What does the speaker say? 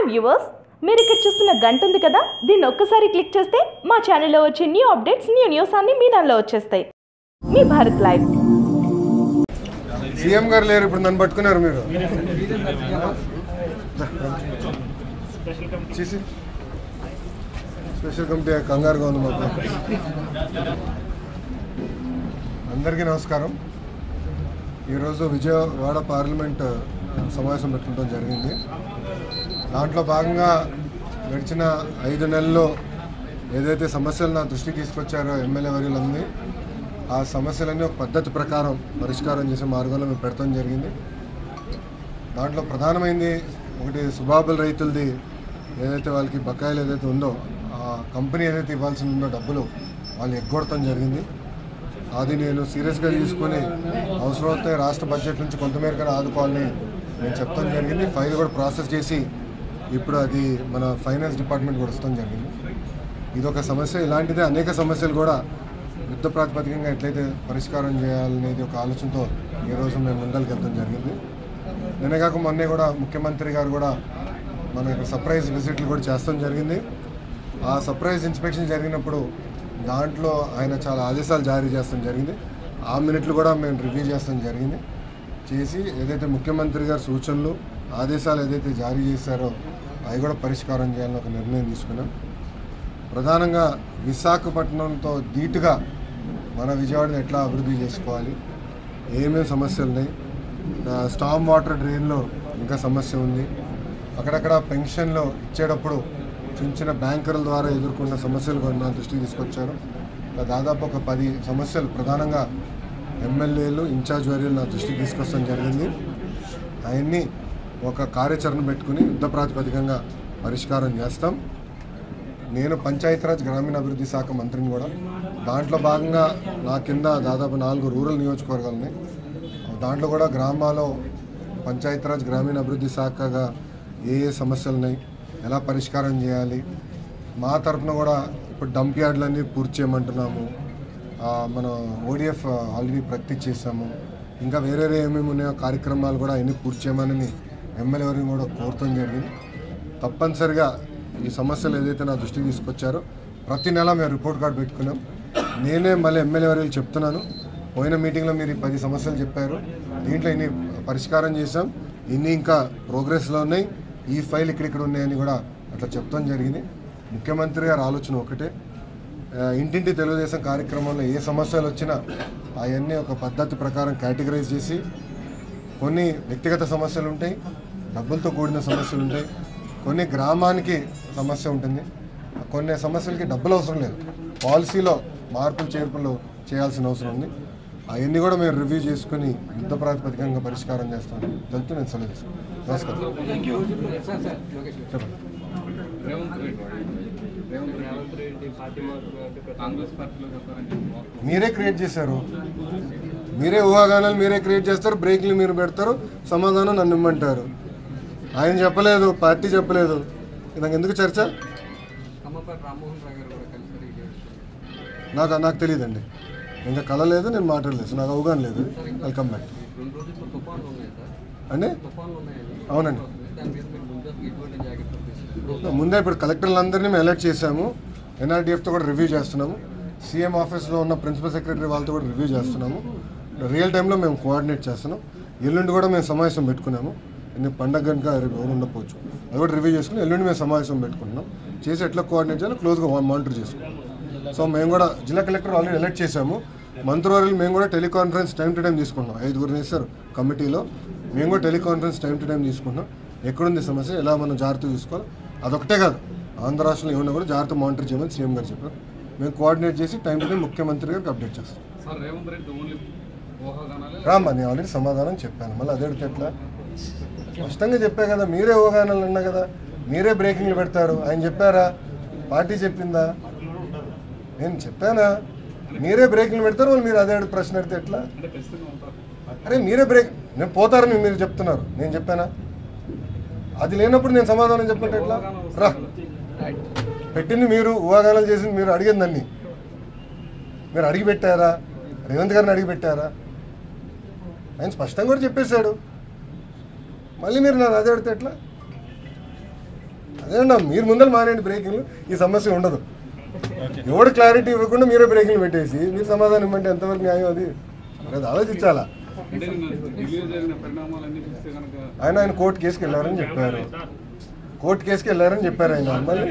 Hi viewers మీరు ఇక్కడ చూస్తున్న గంట ఉంది కదా? దీన్ని ఒక్కసారి క్లిక్ చేస్తే మా ఛానల్లో వచ్చే న్యూ అప్డేట్స్ న్యూ న్యూస్ అన్ని మీ దానిలో వచ్చేస్తాయి. మీ భారత్ లైవ్ సీఎం గారు లేరు ఇప్పుడు నన్ను పట్టుకున్నారు మీరు. స్పెషల్ కమిటీ కంగారుగా ఉంది మాకు. అందరికీ నమస్కారం. ఈరోజు విజయవాడ పార్లమెంట్ సమావేశం పెట్టుకుంటాం జరిగింది. దాంట్లో భాగంగా గడిచిన ఐదు నెలల్లో ఏదైతే సమస్యలు నా దృష్టికి తీసుకొచ్చారో ఎమ్మెల్యే వర్యులన్నీ ఆ సమస్యలన్నీ ఒక పద్ధతి ప్రకారం పరిష్కారం చేసే మార్గంలో మేము పెడతాం జరిగింది. దాంట్లో ప్రధానమైంది ఒకటి సుబాబుల్ రైతులది ఏదైతే వాళ్ళకి బకాయిలు ఏదైతే ఉందో ఆ కంపెనీ ఏదైతే ఇవ్వాల్సి ఉందో డబ్బులు వాళ్ళు ఎగ్గొడటం జరిగింది. అది నేను సీరియస్గా తీసుకొని అవసరమైతే రాష్ట్ర బడ్జెట్ నుంచి కొంతమేరకు ఆదుకోవాలని నేను చెప్తాం జరిగింది. ఫైల్ కూడా ప్రాసెస్ చేసి ఇప్పుడు అది మన ఫైనాన్స్ డిపార్ట్మెంట్ కూడా వస్తాం జరిగింది. ఇది ఒక సమస్య. ఇలాంటిదే అనేక సమస్యలు కూడా యుద్ధ ప్రాతిపదికంగా ఎట్లయితే పరిష్కారం చేయాలనేది ఒక ఆలోచనతో ఈరోజు మేము ముందరికి వెళ్తాం జరిగింది. నిన్నగాక మొన్నే కూడా ముఖ్యమంత్రి గారు కూడా మన సర్ప్రైజ్ విజిట్లు కూడా చేస్తాం జరిగింది. ఆ సర్ప్రైజ్ ఇన్స్పెక్షన్ జరిగినప్పుడు దాంట్లో ఆయన చాలా ఆదేశాలు జారీ చేస్తాం జరిగింది. ఆ మినిట్లు కూడా మేము రివ్యూ చేస్తాం జరిగింది. చేసి ఏదైతే ముఖ్యమంత్రి గారి సూచనలు ఆదేశాలు ఏదైతే జారీ చేశారో అవి కూడా పరిష్కారం చేయాలని ఒక నిర్ణయం తీసుకున్నాం. ప్రధానంగా విశాఖపట్నంతో ధీటుగా మన విజయవాడను ఎట్లా అభివృద్ధి చేసుకోవాలి? ఏమేమి సమస్యలు ఉన్నాయి? స్టామ్ వాటర్ డ్రైన్లో ఇంకా సమస్య ఉంది. అక్కడక్కడ పెన్షన్లో ఇచ్చేటప్పుడు చిన్న చిన్న బ్యాంకర్ల ద్వారా ఎదుర్కొన్న సమస్యలు కూడా నా దృష్టికి తీసుకొచ్చారు. దాదాపు ఒక పది సమస్యలు ప్రధానంగా ఎమ్మెల్యేలు ఇన్ఛార్జ్ వర్యులు నా దృష్టికి తీసుకొస్తాం జరిగింది. అవన్నీ ఒక కార్యాచరణ పెట్టుకుని యుద్ధ ప్రాతిపదికంగా పరిష్కారం చేస్తాం. నేను పంచాయతీరాజ్ గ్రామీణాభివృద్ధి శాఖ మంత్రిని కూడా. దాంట్లో భాగంగా నా కింద దాదాపు నాలుగు రూరల్ నియోజకవర్గాలు ఉన్నాయి దాంట్లో కూడా గ్రామాల్లో పంచాయతీరాజ్ గ్రామీణాభివృద్ధి శాఖగా ఏ ఏ సమస్యలు ఉన్నాయి ఎలా పరిష్కారం చేయాలి మా తరఫున కూడా ఇప్పుడు డంప్ యార్డ్లన్నీ పూర్తి చేయమంటున్నాము. మనం ఓడిఎఫ్ ఆల్రెడీ ప్రతి చేసాము ఇంకా వేరే వేరే ఏమేమి ఉన్నాయో కార్యక్రమాలు కూడా అన్నీ పూర్తి చేయమని ఎమ్మెల్యే వారిని కూడా కోరటం జరిగింది. తప్పనిసరిగా ఈ సమస్యలు ఏదైతే నా దృష్టికి తీసుకొచ్చారో ప్రతి నెల మేము రిపోర్ట్ కార్డు పెట్టుకున్నాం. నేనే మళ్ళీ ఎమ్మెల్యే వారికి చెప్తున్నాను. పోయిన మీటింగ్లో మీరు ఈ పది సమస్యలు చెప్పారు. దీంట్లో ఇన్ని పరిష్కారం చేశాం. ఇన్ని ఇంకా ప్రోగ్రెస్లో ఉన్నాయి. ఈ ఫైల్ ఇక్కడిక్కడ ఉన్నాయని కూడా అట్లా చెప్తాం జరిగింది. ముఖ్యమంత్రి గారి ఆలోచన ఒకటే. ఇంటింటి తెలుగుదేశం కార్యక్రమంలో ఏ సమస్యలు వచ్చినా అవన్నీ ఒక పద్ధతి ప్రకారం కేటగరైజ్ చేసి కొన్ని వ్యక్తిగత సమస్యలు ఉంటాయి. డబ్బులతో కూడిన సమస్యలు ఉంటాయి కొన్ని గ్రామానికి సమస్య ఉంటుంది. కొన్ని సమస్యలకి డబ్బులు అవసరం లేదు. పాలసీలో మార్పులు చేర్పులు చేయాల్సిన అవసరం ఉంది. అవన్నీ కూడా మేము రివ్యూ చేసుకుని యుద్ధ ప్రాతిపదికంగా పరిష్కారం చేస్తాం తెలుతూ నేను సెలవు తీసుకుంటాను. నమస్కారం. మీరే క్రియేట్ చేశారు. మీరే ఊహాగానాలు మీరే క్రియేట్ చేస్తారు. బ్రేక్లు మీరు పెడతారు. సమాధానం నన్ను ఇమ్మంటారు. ఆయన చెప్పలేదు పార్టీ చెప్పలేదు. నాకు ఎందుకు చర్చ. నాకు నాకు తెలియదండి. ఇంకా కలలేదు నేను మాట్లాడలేదు. నాకు అవగాహన లేదు. వెల్కమ్ బ్యాక్ ఉన్నాయని అవునండి. మీద ఇప్పుడు కలెక్టర్లందరినీ మేము అలర్ట్ చేశాము. ఎన్ఆర్డీఎఫ్తో కూడా రివ్యూ చేస్తున్నాము. సీఎం ఆఫీస్లో ఉన్న ప్రిన్సిపల్ సెక్రటరీ వాళ్ళతో కూడా రివ్యూ చేస్తున్నాము. రియల్ టైంలో మేము కోఆర్డినేట్ చేస్తున్నాం. ఎల్లుండి కూడా మేము సమావేశం పెట్టుకున్నాము. ఎందుకు పండగ కనుక రేపు ఎవరు ఉండకపోవచ్చు. అది కూడా రివ్యూ చేసుకుని ఎల్లుండి మేము సమావేశం పెట్టుకుంటున్నాం. చేసి ఎట్లా కోఆర్డినేట్ చేయాలో క్లోజ్గా మానిటర్ చేసుకుంటాం. సో మేము కూడా జిల్లా కలెక్టర్ ఆల్రెడీ ఎలక్ట్ చేశాము. మంత్రివర్యులు మేము కూడా టెలికాన్ఫరెన్స్ టైం టు టైం తీసుకుంటాం ఐదుగురు వేస్తారు కమిటీలో. మేము కూడా టెలికాన్ఫరెన్స్ టైం టు టైం తీసుకుంటాం ఎక్కడుంది సమస్య ఎలా మనం జాగ్రత్త చూసుకోవాలి అదొకటే కాదు. ఆంధ్ర రాష్ట్రంలో ఏమన్నా కూడా జాగ్రత్త మానిటర్ చేయమని సీఎం గారు చెప్పారు. మేము కోఆర్డినేట్ చేసి టైం టు టైం ముఖ్యమంత్రి గారికి అప్డేట్ చేస్తాం. రామ్మా నేను ఆల్రెడీ సమాధానం చెప్పాను. మళ్ళీ అదే ఎట్లా? స్పష్టంగా చెప్పా కదా మీరే ఊహానాలు అన్నా కదా మీరే బ్రేకింగ్లు పెడతారు. ఆయన చెప్పారా? పార్టీ చెప్పిందా? నేను చెప్పానా? మీరే బ్రేకింగ్లు పెడతారు వాళ్ళు మీరు అదే ప్రశ్న అడితే ఎట్లా? అరే మీరే బ్రేక్ నేను పోతారని మీరు చెప్తున్నారు. నేను చెప్పానా? అది లేనప్పుడు నేను సమాధానం చెప్పంటే ఎట్లా? రా. పెట్టింది మీరు ఊహాగానాలు చేసింది మీరు అడిగింది అన్ని మీరు అడిగి పెట్టారా? రేవంత్ గారిని అడిగి పెట్టారా? ఆయన స్పష్టంగా కూడా చెప్పేశాడు. మళ్ళీ మీరు నన్ను అదే అడిగితే ఎట్లా? అదే అన్నా మీరు ముందర మానేయండి బ్రేకింగ్లు ఈ సమస్య ఉండదు. ఎవడు క్లారిటీ ఇవ్వకుండా మీరే బ్రేకింగ్లు పెట్టేసి మీరు సమాధానం ఇవ్వండి ఎంతవరకు న్యాయం అది? అది ఆలోచించాలా? ఆయన ఆయన కోర్టు కేసుకి వెళ్ళారని చెప్పారు. కోర్టు కేసుకి వెళ్ళారని చెప్పారు ఆయన మళ్ళీ